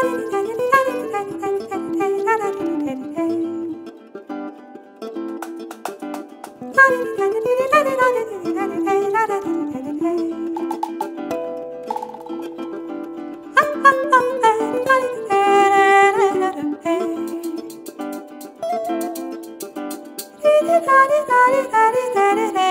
da da da da da da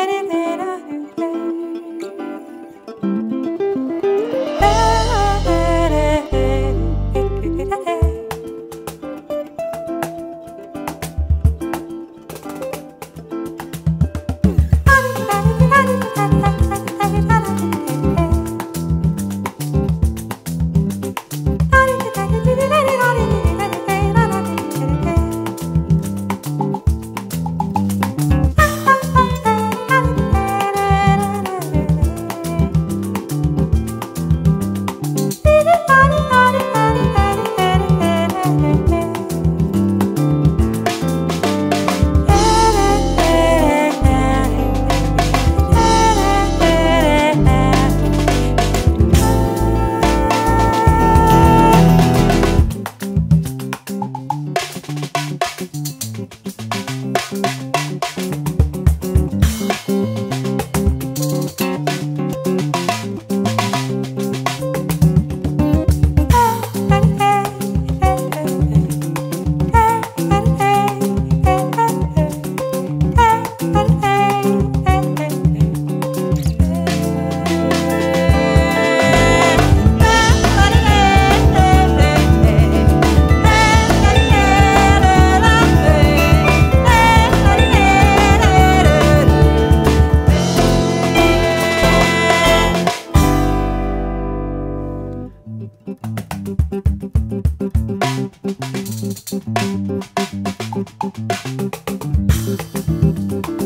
Thank